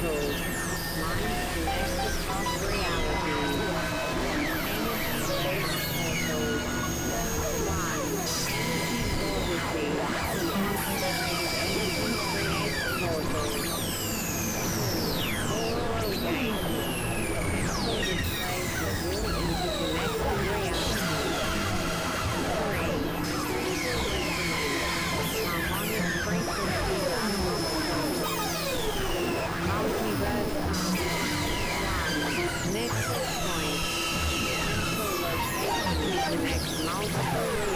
told. Mind is an extra possible reality. Yeah.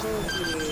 Thank you.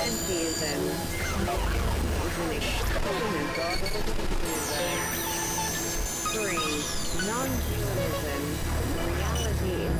Benzin. Nicht Three. Non-humanism. Reality is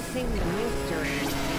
Embracing the mystery.